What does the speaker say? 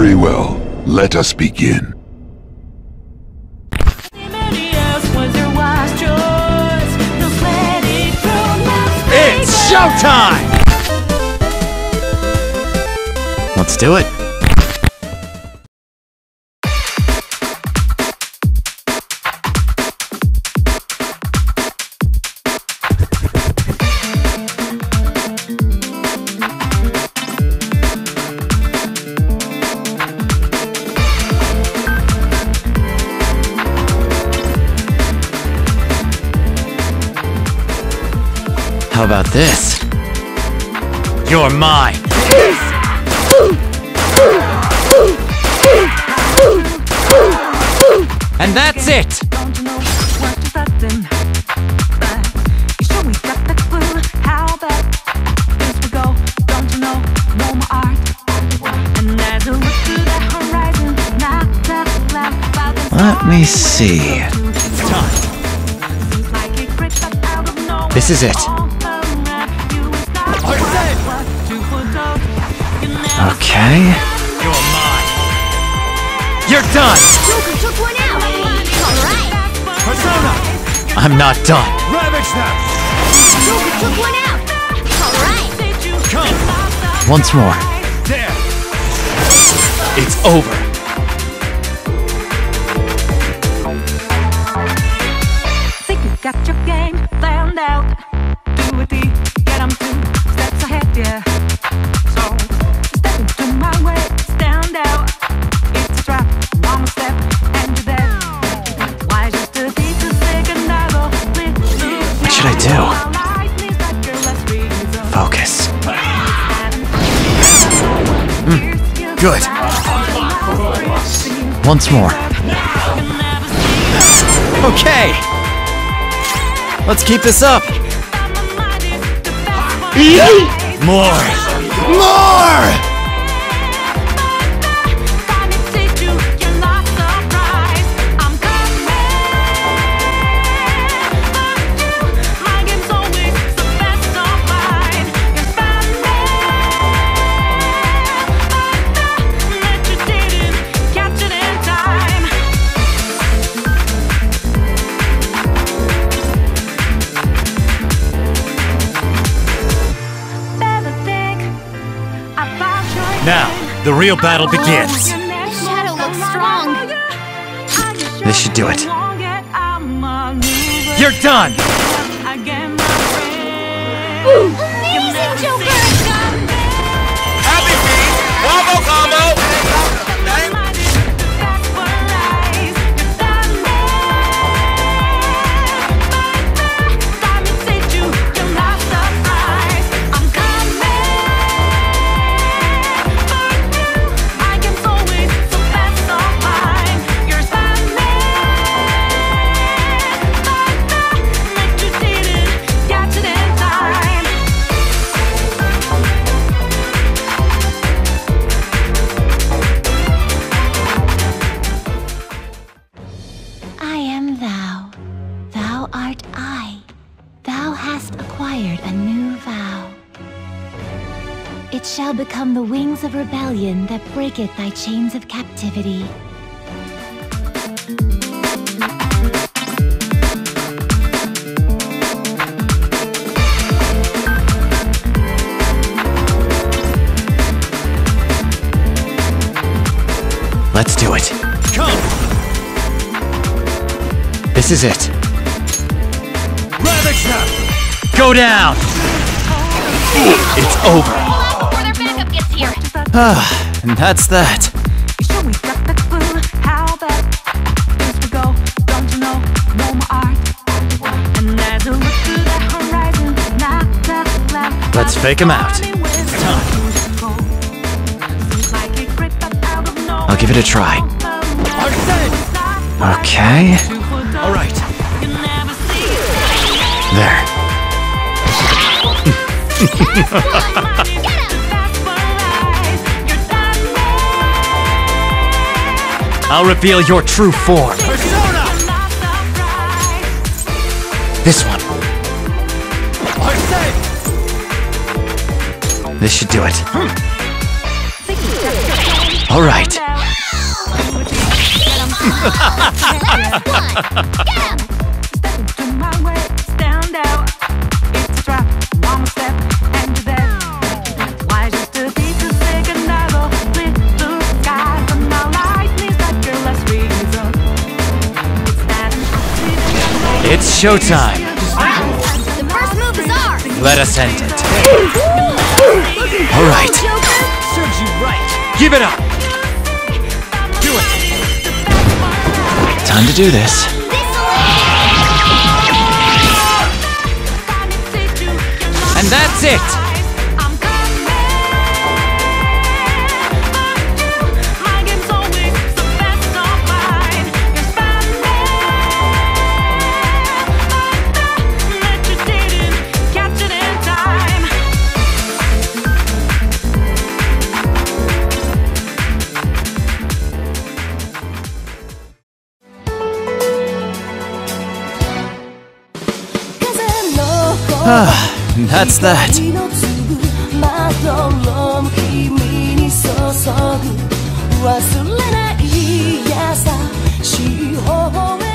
Very well. Let us begin. It's showtime! Let's do it. How about this? You're mine! And that's it! Let me see. This is it. Okay. You're mine. You're done! Joker took one out! Alright! Persona! I'm not done. Ravage them! Joker took one out! Alright! Come! Once more. There! It's over. Good. Once more. Okay! Let's keep this up! More! More! The real battle begins. Shadow looks strong! This should do it. You're done! Amazing, Joker! Thou art I. Thou hast acquired a new vow. It shall become the wings of rebellion that breaketh thy chains of captivity. Let's do it. Come! This is it. Ravage them! Go down! It's over. Before their backup gets here! Ah, and that's that. Show me got the clue how that things will go. Don't you know? No more art. And as I look to the horizon, not that loud. Let's fake him out. I'll give it a try. Okay. All right. I'll reveal your true form. Persona! This one. This should do it. Hmm. All right. showtime. Let us end it. All right. Serves you right. Give it up. Do it. Time to do this. And that's it. That's that. That's that.